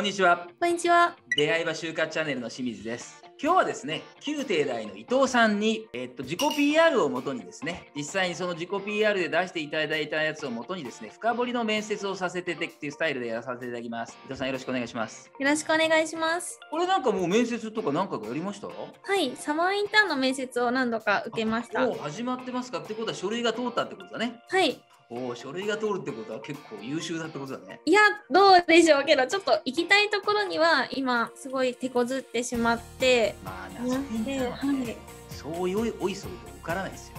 こんにちは。こんにちは。出会いは就活チャンネルの清水です。今日はですね、旧帝大の伊藤さんに、えっと、自己 PR をもとにですね、実際にその自己 PR で出していただいたやつをもとにですね、深掘りの面接をさせててっていうスタイルでやらさせていただきます。伊藤さんよろしくお願いします。よろしくお願いします。これなんかもう面接とか何回かやりました？はい、サマーインターンの面接を何度か受けました。もう始まってますか？ってことは書類が通ったってことだね。はい。おお、書類が通るってことは結構優秀だってことだね。いや、どうでしょうけど、ちょっと行きたいところには今すごい手こずってしまって、まあ、いま夏インタして、ーンはね、はい。そういうおいそいと受からないですよ。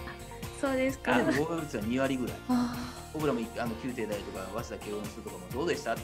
そうですか。合格率は2割ぐらい。あ僕らもあの旧帝大とか早稲田慶応の人とかもどうでした？ま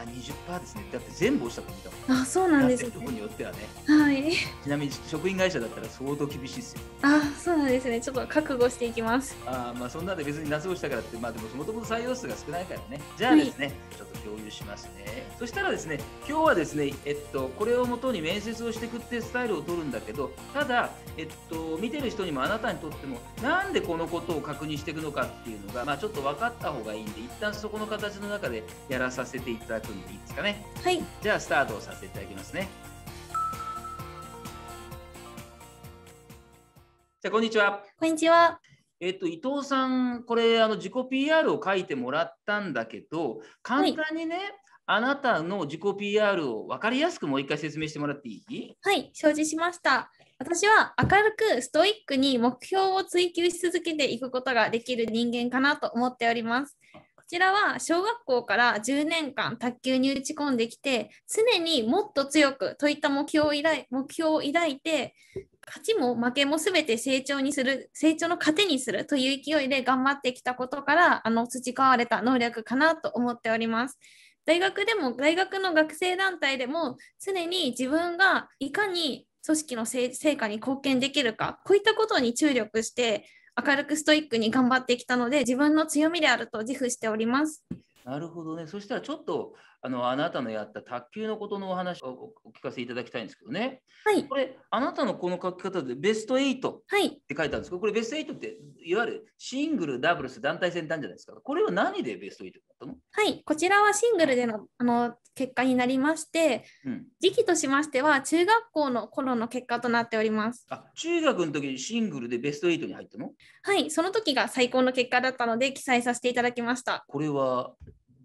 あ20%ですね。だって全部押したと見たもん。ーあ、そうなんですやってるとこね。によってはね。はい。ちなみに職員会社だったら相当厳しいですよ。あ、そうなんですね。ちょっと覚悟していきます。あーまあそんなんで別に夏をしたからって、まあでももともと採用数が少ないからね。じゃあですね、ちょっと共有しますね。そしたらですね、今日はですね、えっと、これをもとに面接をしていくっていうスタイルを取るんだけど、ただ、えっと、見てる人にもあなたにとっても、なんでこのことを確認していくのかっていうのが、まあちょっと分かった方がいいんで、一旦そこの形の中でやらさせていただくんでいいですかね。はい。じゃあスタートをさせていただきますね。じゃあこんにちは。こんにちは。えっと伊藤さん、これあの自己 PR を書いてもらったんだけど、簡単にね、あなたの自己 PR を分かりやすくもう一回説明してもらっていい？はい、承知しました。私は明るくストイックに目標を追求し続けていくことができる人間かなと思っております。こちらは小学校から10年間卓球に打ち込んできて、常にもっと強くといった目標を抱い目標を抱いて、勝ちも負けも全て成長にする、成長の糧にするという勢いで頑張ってきたことから、あの培われた能力かなと思っております。大学でも大学の学生団体でも常に自分がいかに組織の成果に貢献できるかこういったことに注力して明るくストイックに頑張ってきたので自分の強みであると自負しております。なるほどね。そしたらちょっとあのあなたのやった卓球のことのお話をおお聞かせいただきたいんですけどね。はいこれ、あなたのこの書き方でベスト8っはいて書いてあるんですけど、これベスト8っていわゆるシングル、ダブルス、団体戦なんじゃないですか？これは何でベスト8だったの？はいこちらはシングルでのあの結果になりましてうん。時期としましては中学校の頃の結果となっております。あ、中学の時にシングルでベスト8に入ったの？はいその時が最高の結果だったので記載させていただきました。これは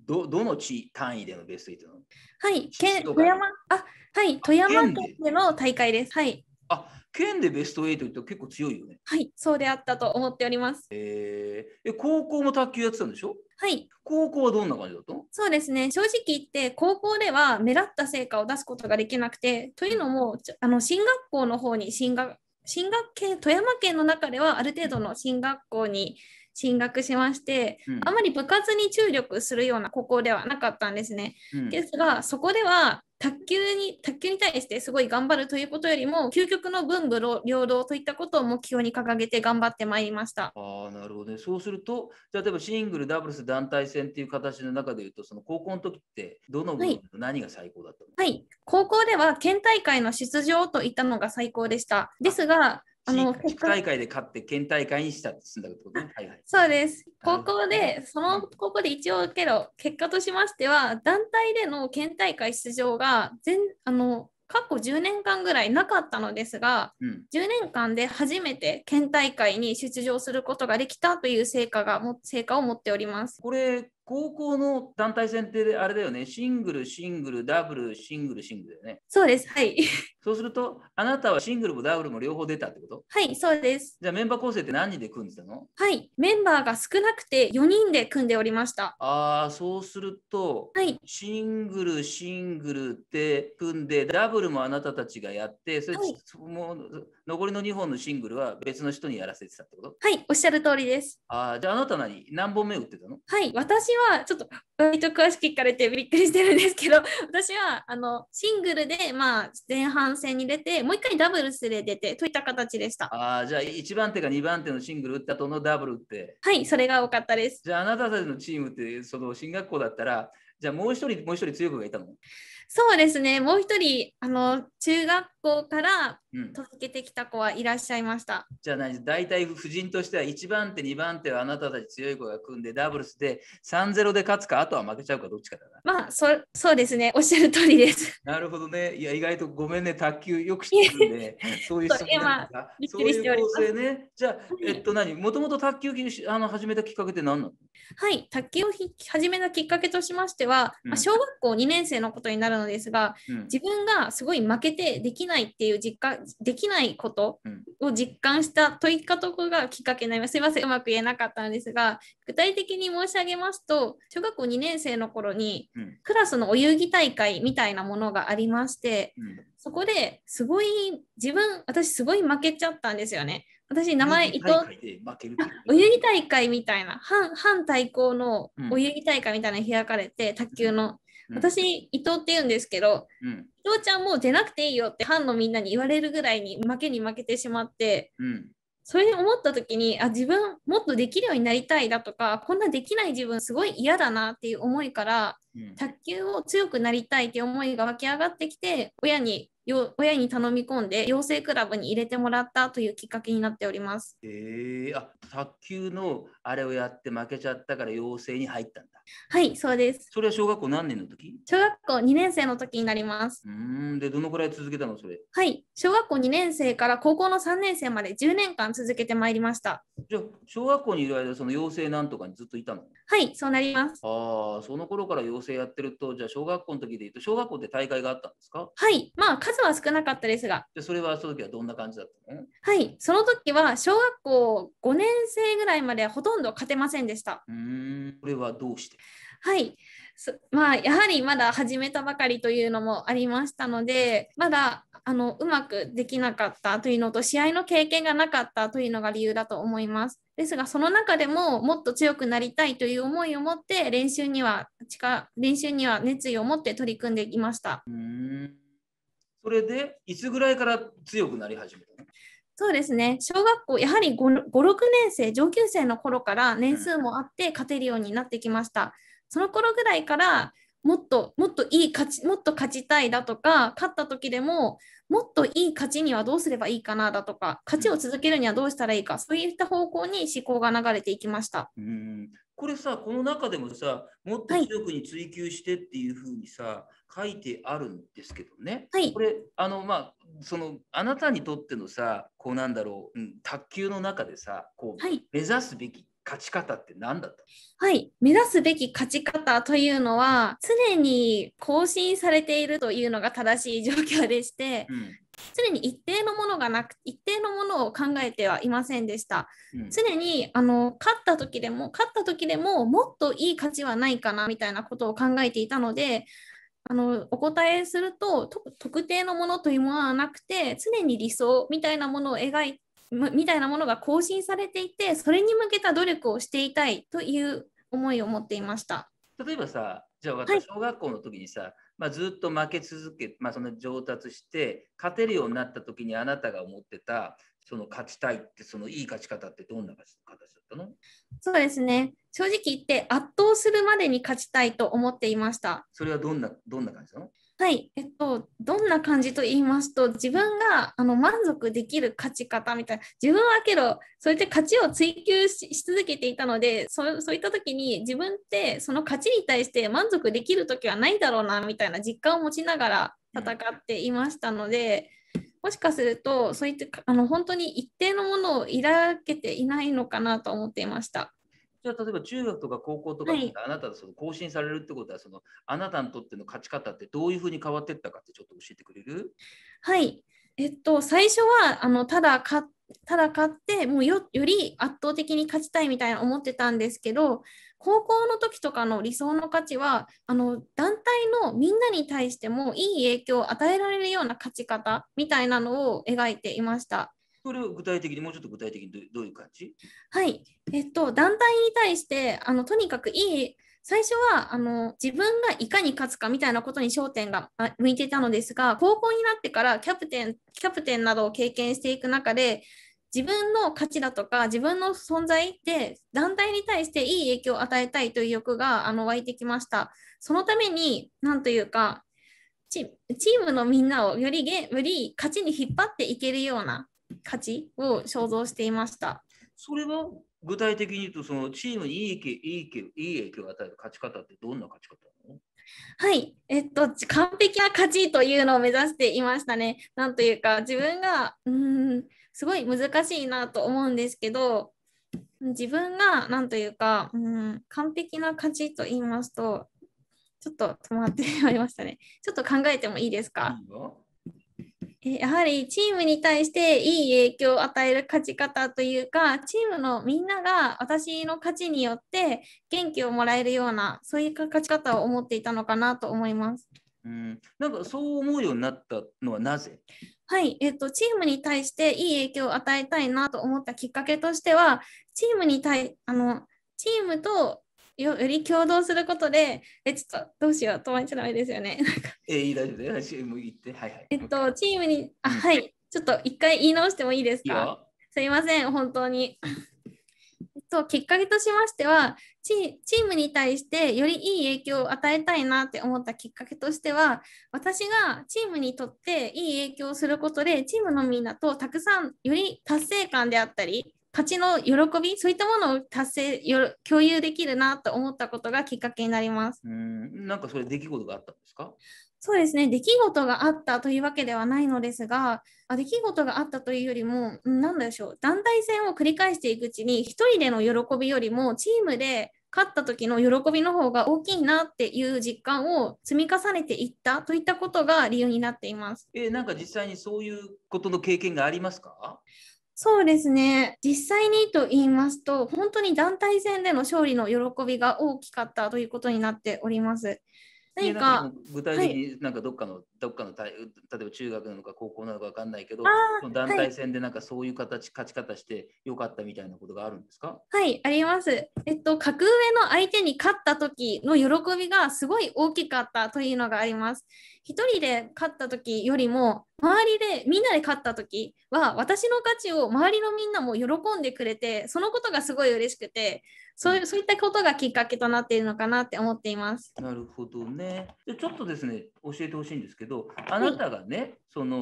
どどの地単位でのベスト8なの？はい県富山あはい富山県での大会です。はいあ、県でベスト8って結構強いよね。はいそうであったと思っております。えー、え高校も卓球やってたんでしょ？はい。高校はどんな感じだったの？そうですね。正直言って高校では目立った成果を出すことができなくてというのもあの進学校の方に進学進学県富山県の中ではある程度の進学校に進学しましてうんあまり部活に注力するような高校ではなかったんですね。うんですがそこでは卓球に卓球に対してすごい頑張るということよりも究極の文武両道といったことを目標に掲げて頑張ってまいりました。ああ、なるほどね。そうすると、じゃあ例えばシングル、ダブルス、団体戦っていう形の中で言うと、その高校の時って、どの部分はいの何が最高だったの、はい、高校では県大会の出場といったのが最高でした。ですが、あの地区大会で勝って県大会にしたってすんだってことね。はいはい。そうです。高校で、その高校で一応けど、結果としましては、団体での県大会出場が全、あの、過去10年間ぐらいなかったのですが、うん。10年間で初めて県大会に出場することができたという成果がも成果を持っております。これ、高校の団体戦ってあれだよね。シングル、シングル、ダブル、シングル、シングルだよね。そうです。はい。そうすると、あなたはシングルもダブルも両方出たってこと？はい、そうです。じゃあメンバー構成って何人で組んでたの？はい。メンバーが少なくて4人で組んでおりました。ああ、そうすると、はい。シングル、シングルって組んで、ダブルもあなたたちがやって、それ、はいもう残りの2本のシングルは別の人にやらせてたってこと？はい、おっしゃる通りです。ああ、じゃああなた何何本目打ってたの？はい、私はちょっと割と詳しく聞かれてびっくりしてるんですけど、私はあのシングルで、まあ、前半戦に出て、もう一回ダブルスで出てといった形でした。ああ、じゃあ1番手か2番手のシングル打った後のダブルって？はい、それが多かったです。じゃああなたたちのチームって、その進学校だったら、じゃあもう一人、もう一人強くがいたの？そうですね、もう一人、あの中学校からうん、続けてきた子はいらっしゃいました。じゃあ何大体夫人としては1番手、2番手はあなたたち強い子が組んでダブルスで3-0で勝つか、あとは負けちゃうかどっちかだな。まあそ、そうですね、おっしゃる通りです。なるほどね。いや、意外とごめんね、卓球よく知ってるんで、そういう質問なんだそういう構成ね。じゃあ、えっと何、もともと卓球あの始めたきっかけって何なの？はい、卓球をひ始めたきっかけとしましては、うんまあ小学校2年生のことになるのですが、うん自分がすごい負けてできないっていう実感、できないことうんを実感したといったところがきっかけになります。すいません、うまく言えなかったんですが、具体的に申し上げますと、小学校2年生の頃にうんクラスのお遊戯大会みたいなものがありまして、うんそこですごい、自分、私すごい負けちゃったんですよね。私、名前、伊藤お遊戯大会みたいな、反反対抗のうんお遊戯大会みたいな開かれて、卓球の。うん。私、伊藤って言うんですけど、うん。伊藤ちゃんもう出なくていいよって、班のみんなに言われるぐらいに負けに負けてしまって、うん。それに思った時に、あ、自分もっとできるようになりたいだとか、こんなできない自分すごい嫌だなっていう思いから、うん。卓球を強くなりたいっていう思いが湧き上がってきて、親によ親に頼み込んで養成クラブに入れてもらったというきっかけになっております。えー、あ卓球のあれをやって負けちゃったから養成に入ったんだ。はい、そうです。それは小学校何年の時？小学校2年生の時になります。うーんでどのくらい続けたのそれ？はい、小学校2年生から高校の3年生まで10年間続けてまいりました。じゃあ小学校にいる間その養成なんとかにずっといたの？はい、そうなります。ああその頃から養成やってるとじゃあ小学校の時で言うと小学校って大会があったんですか？はい、まあ数は少なかったですが、でそれはその時はどんな感じだったの？はい、その時は小学校5年生ぐらいまではほとんど勝てませんでした。うーんこれはどうして？はい。すまあ、やはりまだ始めたばかりというのもありましたので、まだあのうまくできなかったというのと、試合の経験がなかったというのが理由だと思います。ですが、その中でももっと強くなりたいという思いを持って、練習には力練習には熱意を持って取り組んでいました。うーんそれでいつぐらいから強くなり始めた？のそうですね、小学校、やはり5、5 6年生、上級生の頃から年数もあって勝てるようになってきました。その頃ぐらいからもっともっといい勝ち、もっと勝ちたいだとか、勝った時でももっといい勝ちにはどうすればいいかなだとか、勝ちを続けるにはどうしたらいいか、そういった方向に思考が流れていきました。うーんこれさこの中でもさもっと強くに追求してっていうふうにさ、書いてあるんですけどね。はい。こ、れあのまあそのあなたにとってのさこうなんだろう、うん、卓球の中でさこう、はい。目指すべき勝ち方って何だったはい、目指すべき勝ち方というのは、常に更新されているというのが正しい状況でして、うん。常に一定のものがなく一定のものを考えてはいませんでした。うん。常にあの勝った時でも勝った時でももっといい価値はないかなみたいなことを考えていたのであのお答えするとと特定のものというものはなくて常に理想みたいなものを描いみみたいなものが更新されていてそれに向けた努力をしていたいという思いを持っていました。例えばさじゃあ分かはいった小学校の時にさ、まあ、ずっと負け続け、まあ、その上達して勝てるようになった時にあなたが思ってたその勝ちたいってそのいい勝ち方ってどんな形だったの？そうですね。正直言って圧倒するまでに勝ちたいと思っていました。それはどんなどんな感じなの？はい、えっと、どんな感じと言いますと、自分があの満足できる勝ち方みたいな、自分はけど、そうやって勝ちを追求しし続けていたのでそ、そういった時に自分ってその勝ちに対して満足できる時はないだろうなみたいな実感を持ちながら戦っていましたので、もしかすると、そういったあの本当に一定のものを抱けていないのかなと思っていました。じゃあ例えば中学とか高校とかではいあなたがその更新されるってことはそのあなたにとっての勝ち方ってどういうふうに変わっていったかってちょっと教えてくれる？はい。えっと、最初は、あの、ただか、ただ勝って、もうよ、より圧倒的に勝ちたいみたいな思ってたんですけど、高校の時とかの理想の価値は、あの、団体のみんなに対してもいい影響を与えられるような勝ち方みたいなのを描いていました。それを具体的にもうちょっと具体的にどういう感じ？はい。えっと、団体に対して、あの、とにかくいい、最初はあの自分がいかに勝つかみたいなことに焦点が向いていたのですが、高校になってからキャプテン、キャプテンなどを経験していく中で、自分の価値だとか自分の存在で団体に対していい影響を与えたいという欲があの湧いてきました。そのために、なんというか、チームのみんなをよりげより勝ちに引っ張っていけるような勝ちを想像していました。それは具体的に言うと、そのチームにいい影響いい影響いい影響を与える勝ち方ってどんな勝ち方なの？はい、えっと、完璧な勝ちというのを目指していましたね。なんというか、自分が、うーん、すごい難しいなと思うんですけど、自分が、なんというか、うん、完璧な勝ちと言いますと、ちょっと止まってしまいましたね。ちょっと考えてもいいですか、いいやはりチームに対していい影響を与える勝ち方というか、チームのみんなが私の勝ちによって元気をもらえるような、そういう勝ち方を思っていたのかなと思います。うん、なんかそう思うようになったのはなぜ？はい、えっと、チームに対していい影響を与えたいなと思ったきっかけとしては、チームに対、あの、チームとよより共同することで、え、ちょっとどうしよう、止まっちゃダメですよね。えー、いい大丈夫だよ。チーム行って。はいはい。えっと、チームに、あ、うんはい、ちょっと一回言い直してもいいですか？すいません、本当に。えっと、きっかけとしましてはチ、チームに対してよりいい影響を与えたいなって思ったきっかけとしては、私がチームにとっていい影響をすることで、チームのみんなとたくさんより達成感であったり、勝ちの喜び、そういったものを達成よ共有できるなと思ったことがきっかけになります。うん、なんかそれ出来事があったんですか？そうですね、出来事があったというわけではないのですが、あ出来事があったというよりも、うんなんでしょう、団体戦を繰り返していくうちに、一人での喜びよりも、チームで勝った時の喜びの方が大きいなっていう実感を積み重ねていったといったことが理由になっています。えーなんか実際にそういうことの経験がありますか？そうですね、実際にと言いますと、本当に団体戦での勝利の喜びが大きかったということになっております。何か具体的になんかどっかの、どっかの大例えば中学なのか高校なのかわかんないけど団体戦でなんかそういう形、勝ち方してよかったみたいなことがあるんですか？はい、あります。えっと、格上の相手に勝った時の喜びがすごい大きかったというのがあります。一人で勝った時よりも、周りでみんなで勝った時は、私の勝ちを周りのみんなも喜んでくれて、そのことがすごい嬉しくて、そういうそういったことがきっかけとなっているのかなって思っています。なるほどね。でちょっとですね、教えてほしいんですけど、あなたがね、その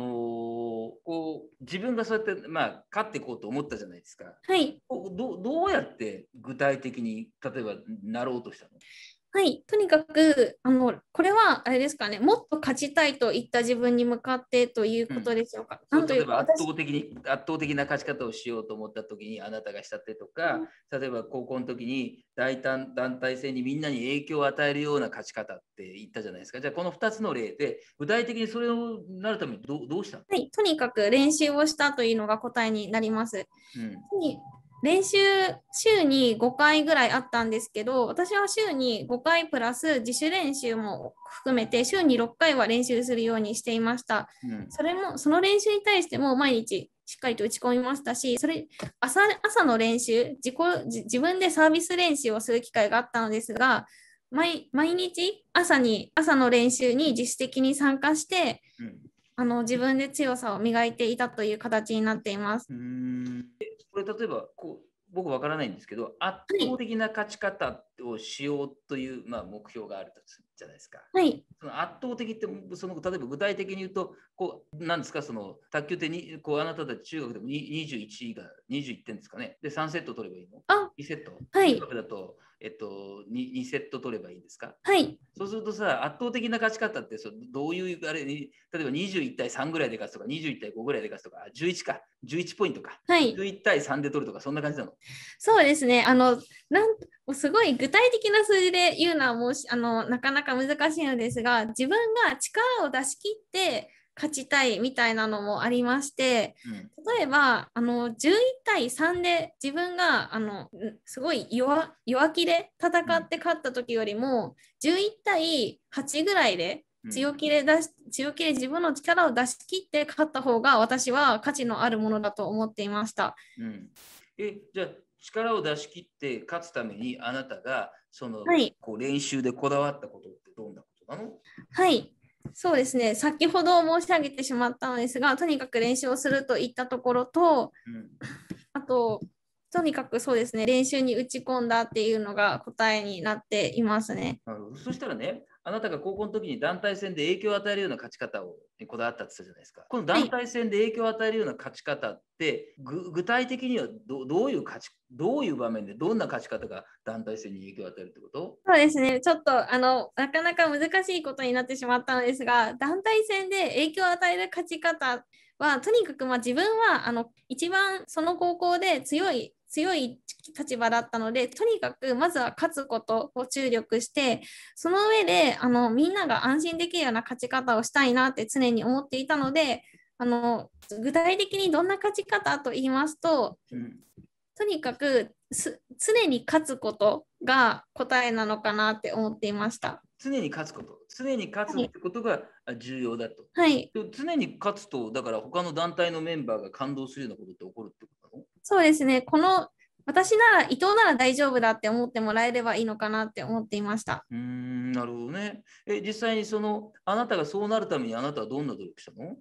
こう自分がそうやって、まあ、勝っていこうと思ったじゃないですか。はい、どどうやって具体的に、例えばなろうとしたの？はい、とにかくあのこれはあれですかね、もっと勝ちたいといった自分に向かってということでしょうか。そうなんというか例えば圧私倒的に圧倒的な勝ち方をしようと思った時にあなたがしたってとか、例えば高校の時に大胆団体戦にみんなに影響を与えるような勝ち方って言ったじゃないですか。じゃあこの2つの例で具体的にそれをなるためにどうどうしたの、はい、とにかく練習をしたというのが答えになります。うんに練習週に5回ぐらいあったんですけど私は週に5回プラス自主練習も含めて週に6回は練習するようにしていました。うん。それもその練習に対しても毎日しっかりと打ち込みましたしそれ朝朝の練習自己自自分でサービス練習をする機会があったのですが毎毎日朝に朝の練習に自主的に参加してうんあの自分で強さを磨いていたという形になっています。これ例えばこう僕わからないんですけど圧倒的な勝ち方をしようという、まあ、目標があるじゃないですか。はい、その圧倒的ってその例えば具体的に言うとこうなんですかその卓球ってにこうあなたたち中学でもに21が21点ですかねで3セット取ればいいの？あ ?2 セット？はい中学だと、えっと、2, 2セット取ればいいんですか？はい、そうするとさ圧倒的な勝ち方ってそどういうあれに例えば21対3ぐらいで勝つとか21対5ぐらいで勝つとかあ11か。11ポイントか。はい。11対3で取るとかそんな感じなの？そうですね。あの、なんすごい具体的な数字で言うのはもうしあのなかなか難しいのですが、自分が力を出し切って勝ちたいみたいなのもありまして、うん。例えば、あの11対3で自分があのんすごい弱弱気で戦って勝った時よりも、11対8ぐらいでうん。強気で出し強気で自分の力を出し切って勝った方が私は価値のあるものだと思っていました。うん、えじゃあ力を出し切って勝つためにあなたがその、はい。こう練習でこだわったことってどんなことなの？はい、そうですね。先ほど申し上げてしまったのですが、とにかく練習をするといったところと、うんあと、とにかくそうですね、練習に打ち込んだっていうのが答えになっていますね。そしたらねあなたが高校の時に団体戦で影響を与えるような勝ち方をこだわったって言ったじゃないですか。この団体戦で影響を与えるような勝ち方って、ぐ具体的にはどどういう勝ち、どういう場面でどんな勝ち方が団体戦に影響を与えるってこと？そうですね、ちょっとあのなかなか難しいことになってしまったのですが、団体戦で影響を与える勝ち方は、とにかくまあ自分はあの一番その高校で強い強い立場だったので、とにかくまずは勝つことを注力して、その上であのみんなが安心できるような勝ち方をしたいなって常に思っていたので、あの具体的にどんな勝ち方と言いますと、うんとにかくす常に勝つことが答えなのかなって思っていました。常に勝つこと、常に勝つってことがあ重要だと。はい、常に勝つと、だから他の団体のメンバーが感動するようなことって起こるってこそうですね。この私なら伊藤なら大丈夫だって思ってもらえればいいのかなって思っていました。うーん、なるほどね。え、実際にその、あなたがそうなるためにあなたはどんな努力したの？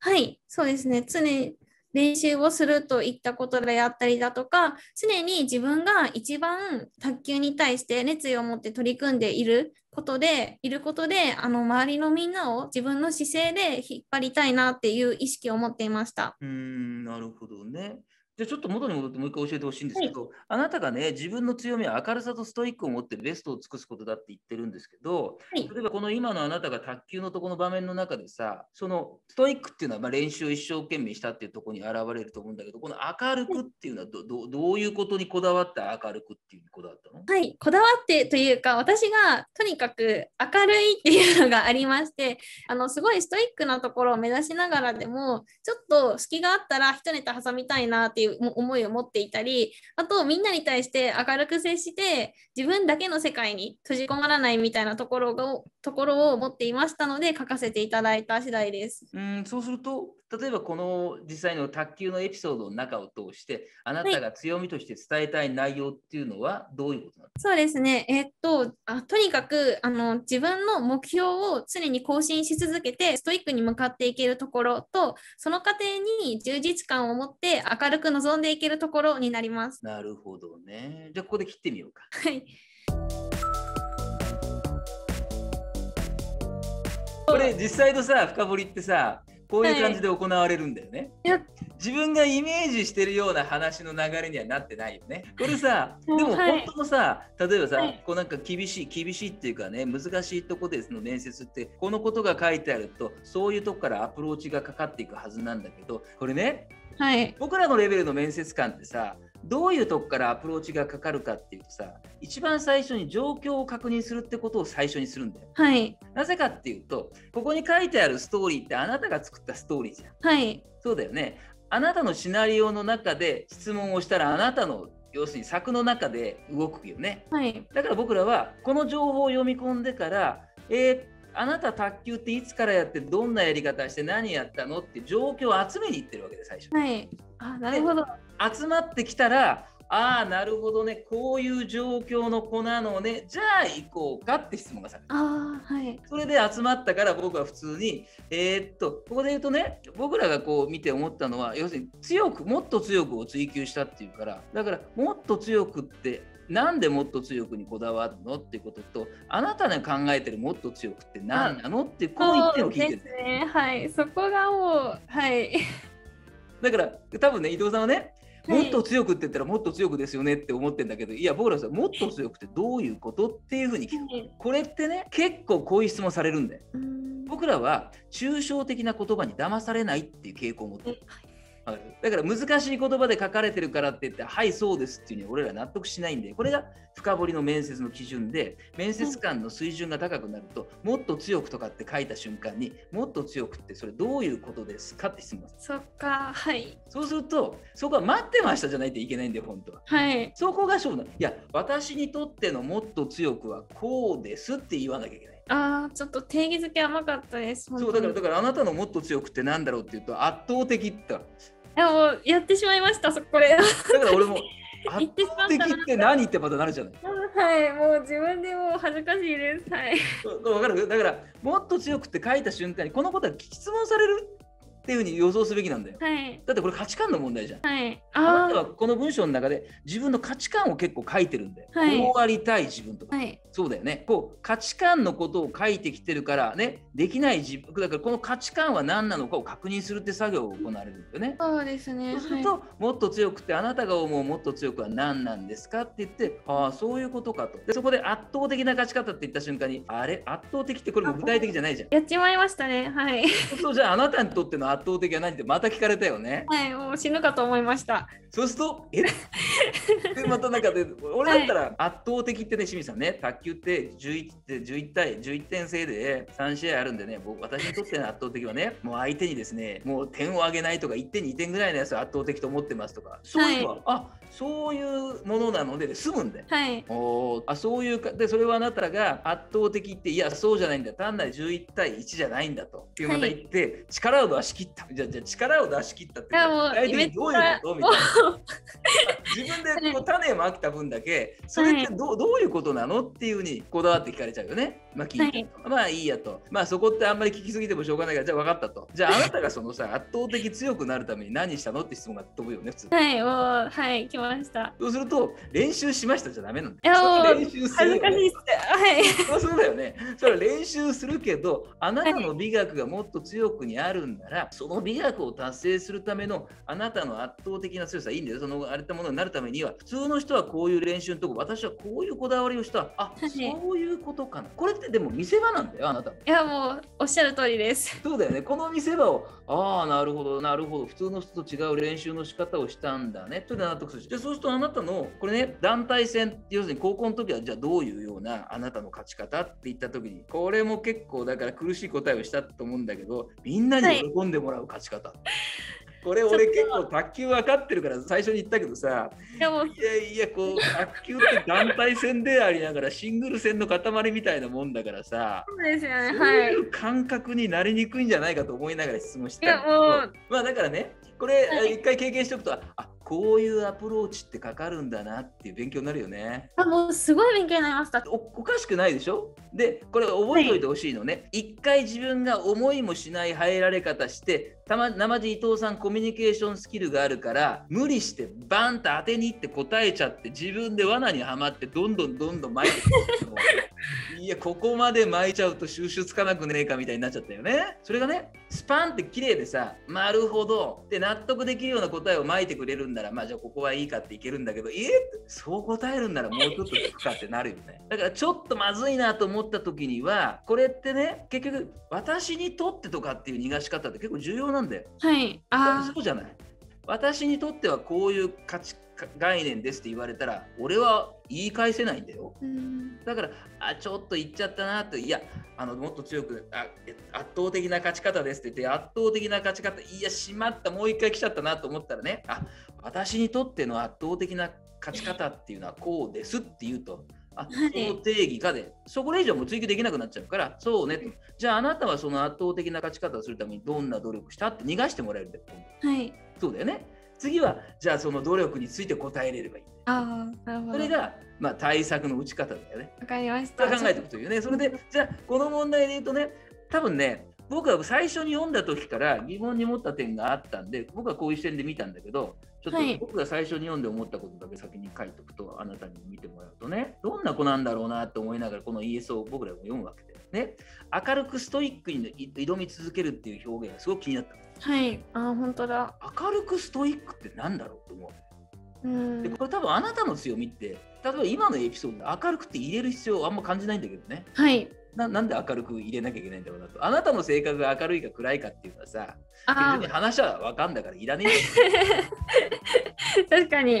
はい、そうですね。常に練習をするといったことであったりだとか、常に自分が一番卓球に対して熱意を持って取り組んでいることで、いることで、あの周りのみんなを自分の姿勢で引っ張りたいなっていう意識を持っていました。うーん、なるほどね。じゃあちょっと元に戻ってもう一回教えてほしいんですけど、あなたがね、自分の強みは明るさとストイックを持ってベストを尽くすことだって言ってるんですけど、はい。例えばこの今のあなたが卓球のとこの場面の中でさ、そのストイックっていうのはまあ練習を一生懸命したっていうところに現れると思うんだけど、この明るくっていうのはどどどういうことにこだわって明るくっていうにこだわったの？はい、こだわってというか、私がとにかく明るいっていうのがありまして、あのすごいストイックなところを目指しながらでも、ちょっと隙があったら一ネタ挟みたいなっていうも思いを持っていたり、あとみんなに対して明るく接して、自分だけの世界に閉じ込まらないみたいなところがところを持っていましたので、書かせていただいた次第です。うん、そうすると、例えばこの実際の卓球のエピソードの中を通して、あなたが強みとして伝えたい内容っていうのはどういうことなの？そうですね、えっとあ、とにかくあの自分の目標を常に更新し続けて、ストイックに向かっていけるところと、その過程に充実感を持って明るく臨んでいけるところになります。なるほどね。じゃあここで切ってみようか。はい、これ実際のさ、深掘りってさ、こういう感じで行われるんだよね。い。や。自分がイメージしてるような話の流れにはなってないよね。これさ、でもはい。本当のさ、例えばさ、はい。こうなんか厳しい、厳しいっていうかね、難しいとこでの面接って、このことが書いてあると、そういうとこからアプローチがかかっていくはずなんだけど、これね、はい、僕らのレベルの面接官ってさどういうとこからアプローチがかかるかっていうとさ一番最初に状況を確認するってことを最初にするんだよ。はい、なぜかっていうとここに書いてあるストーリーってあなたが作ったストーリーじゃん。はい、そうだよね。あなたのシナリオの中で質問をしたらあなたの要するに作の中で動くよね。はい、だから僕らはこの情報を読み込んでから、えーあなた卓球っていつからやってどんなやり方して何やったのって状況を集めに行ってるわけで最初。はい。あ、なるほど。集まってきたらああなるほどねこういう状況の子なのねじゃあ行こうかって質問がされるあーはい、それで集まったから僕は普通にえーっとここで言うとね僕らがこう見て思ったのは要するに強くもっと強くを追求したっていうからだからもっと強くってなんでもっと強くにこだわるのっていうこととあなたの考えてるもっと強くって何なのってこう言ってを聞いてるね。はい、そこがもう、はい。だから多分ね伊藤さんはねはい。もっと強くって言ったらもっと強くですよねって思ってんだけど、いや僕らさもっと強くってどういうことっていうふうに聞く。これってね結構こういう質問されるんだよ。うん。僕らは抽象的な言葉に騙されないっていう傾向を持ってるだから難しい言葉で書かれてるからって言って、はい、そうですっていうには俺ら納得しないんで、これが深掘りの面接の基準で、面接官の水準が高くなると、もっと強くとかって書いた瞬間に、もっと強くってそれどういうことですかって質問。そっか、はい。そうすると、そこは待ってましたじゃないといけないんだよ、本当は。はい。そこが勝負なの。いや、私にとってのもっと強くはこうですって言わなきゃいけない。ああ、ちょっと定義づけ甘かったです。そうだから、だかからあなたのもっと強くってなんだろうっていうと、圧倒的って言っら。でも、やってしまいました、そこれ。た。だから俺も、圧倒的って何ってまたなるじゃない。はい、もう自分でもう恥ずかしいです。はい。わかるだから、もっと強くって書いた瞬間に、このことは質問される。っていうふうに予想すべきなんだよ。はい。だってこれ価値観の問題じゃん。はい。あなあたはこの文章の中で自分の価値観を結構書いてるんだよ。はいこうありたい自分とあ。か。はい。そうだよね。こう価値観のことを書いてきてるからね、できない自分、だからこの価値観は何なのかを確認するって作業が行われるんだよね。そうですね。そうすると、もっと強くてあなたが思うもっと強くは何なんですかって言ってああそういうことかとでそこで圧倒的な勝ち方って言った瞬間にあれ？圧倒的ってこれも具体的じゃないじゃんやっちまいましたね。はい。そうじゃああなたにとっての圧倒的は何ってまた聞かれたよねはい。もう死ぬかと思いました。そうするとえ？でまたなんかで俺だったら圧倒的ってね清水さんね卓球って 11, って11対11点制で3試合あるんでね僕私にとっての圧倒的はねもう相手にですねもう点を上げないとか1点2点ぐらいのやつを圧倒的と思ってますとかそういうのは、あそういうものなので済むんだよ。はい。おーあそういうかでそれはあなたが圧倒的っていやそうじゃないんだ単なる11対1じゃないんだというまた言って、力を出し切ったじゃあじゃあ力を出し切ったって具体的にどういうこと？みたいな 自分でこう種をまきた分だけそれってど,、うどういうことなのっていうふうにこだわって聞かれちゃうよね。まあ聞いて、まあいいやと。まあそこってあんまり聞きすぎてもしょうがないからじゃあ分かったと。じゃああなたがそのさ圧倒的強くなるために何したのって質問が飛ぶよね普通。はい。もう、はい。来ました。そうすると練習しましたじゃダメなんだいやもうそれ練習するよね恥ずかしいっす。はい。まあそうだよね。それは練習するけど、あなたの美学がもっと強くにあるんなら、その美学を達成するためのあなたの圧倒的な強さ、いいんだよ。そのあれたものになるためには、普通の人はこういう練習のとこ、私はこういうこだわりをした。あ、はいそういうことかな。これってでも見せ場なんだよ、あなたの。いや、もう、おっしゃる通りです。そうだよね。この見せ場を、ああ、なるほど、なるほど。普通の人と違う練習の仕方をしたんだね。それで納得するし。で、そうするとあなたの、これね、団体戦、要するに高校の時は、じゃあどういうようなあなたの勝ち方って言った時に、これも結構だから苦しい答えをしたと思うんだけど、みんなに喜んでもらう勝ち方。これ俺結構卓球分かってるから最初に言ったけどさいや、いやいやこう卓球って団体戦でありながらシングル戦の塊みたいなもんだからさそうですよね。はいい。う感覚になりにくいんじゃないかと思いながら質問しいや、たんだけどもう、まあだからねこれはい一回経験しておくとあこういうアプローチってかかるんだなっていう勉強になるよね。あもう、すごい勉強になりました。おおかしくないでしょ？でこれ覚えておいてほしいのね、一回自分が思いもしない入られ方してたま生地伊藤さんコミュニケーションスキルがあるから無理してバンと当てに行って答えちゃって自分で罠にはまってどんどんどんどん巻いてくる いやここまで巻いちゃうと収集つかなくねえかみたいになっちゃったよね。それがねスパンって綺麗でさなるほどって納得できるような答えを巻いてくれるんならまあじゃあここはいいかっていけるんだけどえそう答えるんならもうちょっと聞くかってなるよね。だからちょっとまずいなと思った時にはこれってね結局私にとってとかっていう逃がし方って結構重要なんだよ。はい。あそうじゃない。私にとってはこういう価値概念ですって言われたら俺は言い返せないんだよ。ーうん。だからあちょっと言っちゃったなと。いやあのもっと強くあえ圧倒的な勝ち方ですって言って圧倒的な勝ち方いやしまった。もう一回来ちゃったなと思ったらねあ私にとっての圧倒的な勝ち方っていうのはこうですって言うとあはいその定義かでそこ以上も追求できなくなっちゃうからそうねとじゃああなたはその圧倒的な勝ち方をするためにどんな努力したって逃がしてもらえるんだよはい。そうだよね次はじゃあその努力について答えれればいいああ、なるほど。それが、まあ、対策の打ち方だよねわかりました。考えておくというね。それで、じゃあ、この問題で言うとね、多分ね、僕は最初に読んだ時から疑問に持った点があったんで、僕はこういう視点で見たんだけど、ちょっとはい僕が最初に読んで思ったことだけ先に書いておくと、あなたにも見てもらうとね、どんな子なんだろうなと思いながら、この ES を僕らも読むわけで、ね、明るくストイックに挑み続けるっていう表現がすごく気になった。はい。あー本当だ。明るくストイックって何だろうと思う。うんで。これ多分あなたの強みって、例えば今のエピソードで明るくって入れる必要あんま感じないんだけどね。はい。ななんで明るく入れなきゃいけないんだろうなと。あなたの性格が明るいか暗いかっていうのはさ、話は分かんだからいらねえよ。あ、確かに。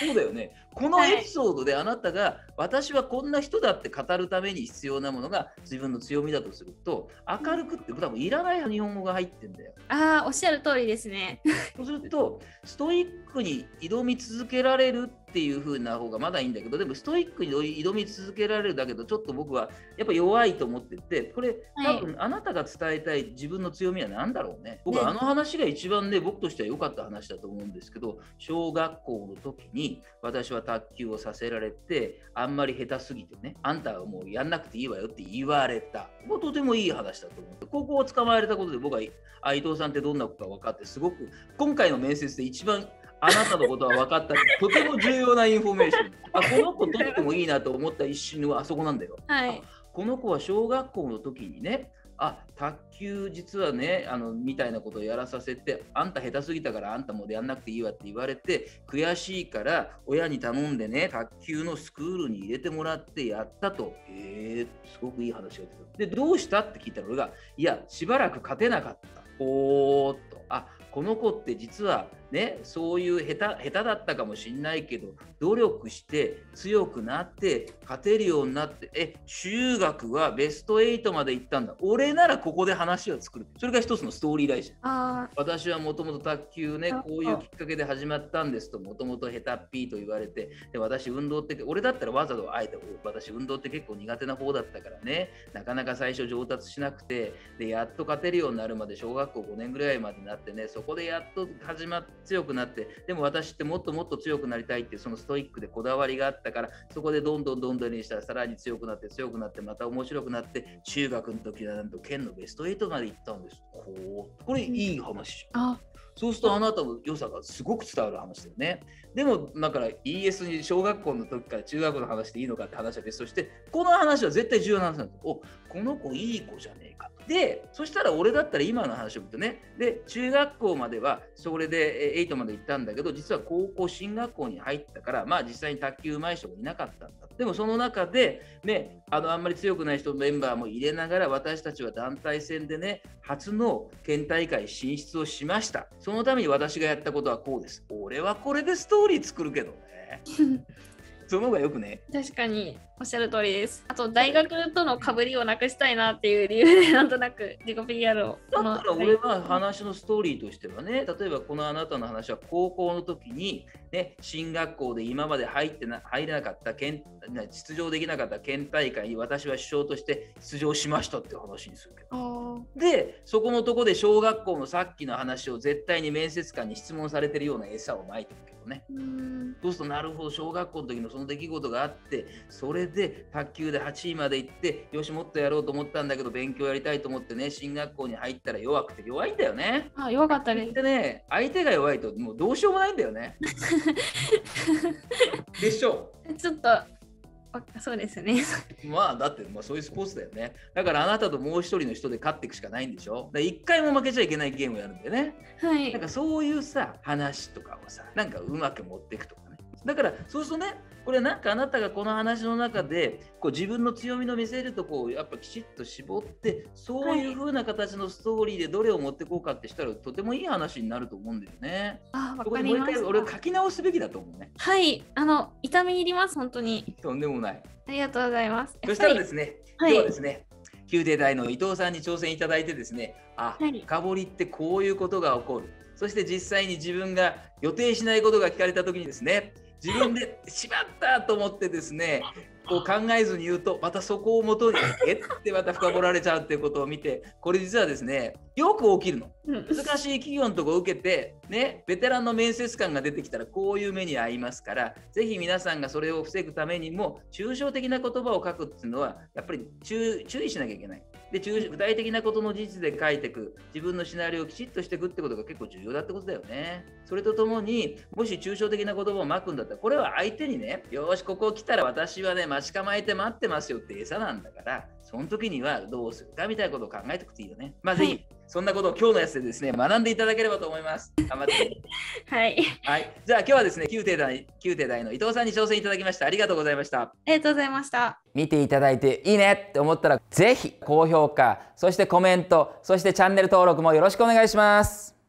そうだよね。このエピソードであなたが、私はこんな人だって語るために必要なものが自分の強みだとすると、明るくって多分いらない日本語が入ってんだよ。ああ、おっしゃる通りですね。そうすると、ストイックに挑み続けられるっていう風な方がまだいいんだけど、でもストイックに挑み続けられるだけど、ちょっと僕はやっぱ弱いと思ってて、これ、はい多分あなたが伝えたい自分の強みは何だろうね。僕あの話が一番ね、僕としては良かった話だと思うんですけど、小学校の時に私は卓球をさせられて、あんまり下手すぎてね、あんたはもうやんなくていいわよって言われた。もうとてもいい話だと思う。ここを捕まえれたことで僕は、あ伊藤さんってどんな子か分かって、すごく今回の面接で一番あなたのことは分かった とても重要なインフォメーション。あこの子とってもいいなと思った一瞬はあそこなんだよ。はい、この子は小学校の時にね、あ卓球実はねあのみたいなことをやらさせてあんた下手すぎたからあんたもうやんなくていいわって言われて悔しいから親に頼んでね卓球のスクールに入れてもらってやったと。へえすごくいい話が出たでどうしたって聞いたら俺がいやしばらく勝てなかった。おーっと。あこの子って実はね、そういう下手下手だったかもしれないけど努力して強くなって勝てるようになってえ中学はベスト8まで行ったんだ。俺ならここで話を作る。それが一つのストーリーライン私はもともと卓球ねこういうきっかけで始まったんですともともと下手っぴーと言われてで私運動って俺だったらわざとあえて私運動って結構苦手な方だったからね。なかなか最初上達しなくてでやっと勝てるようになるまで小学校5年ぐらいまでになってねそこでやっと始まって強くなってでも私ってもっともっと強くなりたいっていうそのストイックでこだわりがあったからそこでどんどんどんどんにしたらさらに強くなって強くなってまた面白くなって中学の時はなんと県のベスト8まで行ったんですこうこれいい話じゃん。そうするとあなたの良さがすごく伝わる話だよね。でもだから ES に小学校の時から中学校の話でいいのかって話は別としてこの話は絶対重要な話なんですおこの子いい子じゃねえかでそしたら俺だったら今の話を見るとね。で中学校まではそれで8まで行ったんだけど実は高校進学校に入ったからまあ実際に卓球うまい人もいなかったんだ。でもその中でねあのあんまり強くない人のメンバーも入れながら私たちは団体戦でね初の県大会進出をしました。そのために私がやったことはこうです。俺はこれでストーリー作るけどね その方がよくね。確かにおっしゃる通りです。あと大学とのかぶりをなくしたいなっていう理由でなんとなく自己 PR を。だから俺は話のストーリーとしてはね、例えばこのあなたの話は高校の時に、ね、進学校で今まで入ってな入れなかった県出場できなかった県大会に私は首相として出場しましたって話にするけど。でそこのとこで小学校のさっきの話を絶対に面接官に質問されてるような餌をまいてるけどね。そうするとなるほど小学校の時のその出来事があってそれで卓球で8位まで行ってよしもっとやろうと思ったんだけど勉強やりたいと思ってね進学校に入ったら弱くて弱いんだよね。あ弱かったね。でね相手が弱いともうどうしようもないんだよね。でしょう。ちょっとそうですね。まあだってまあそういうスポーツだよね。だからあなたともう一人の人で勝っていくしかないんでしょ。一回も負けちゃいけないゲームをやるんだよね。はい。なんかそういうさ話とかをさなんかうまく持っていくとかね。だからそうするとねこれなんかあなたがこの話の中でこう自分の強みの見せるとこをやっぱきちっと絞ってそういう風な形のストーリーでどれを持っていこうかってしたら、とてもいい話になると思うんだよね。あわかります。俺書き直すべきだと思うね。はいあの痛み入ります本当に。とんでもない。ありがとうございます。そしたらですね、はい、今日はですね、宮廷大の伊藤さんに挑戦いただいてですね、あ、はい、深掘りってこういうことが起こる。そして実際に自分が予定しないことが聞かれた時にですね、自分でしまったと思ってですねこう考えずに言うとまたそこをもとにえってまた深掘られちゃうっていうことを見てこれ実はですねよく起きるの難しい企業のとこ受けてねベテランの面接官が出てきたらこういう目に遭いますからぜひ皆さんがそれを防ぐためにも抽象的な言葉を書くっていうのはやっぱり注意しなきゃいけない。で具体的なことの事実で書いていく自分のシナリオをきちっとしていくってことが結構重要だってことだよね。それとともにもし抽象的な言葉をまくんだったらこれは相手にねよしここ来たら私はね待ち構えて待ってますよって餌なんだからその時にはどうするかみたいなことを考えていくといいよね。まあ、ぜひ、そんなことを今日のやつでですね、学んでいただければと思います。頑張って。はい。はい。じゃあ今日はですね、宮廷大宮廷大の伊藤さんに挑戦いただきました。ありがとうございました。ありがとうございました。見ていただいていいねって思ったら、ぜひ高評価、そしてコメント、そしてチャンネル登録もよろしくお願いします。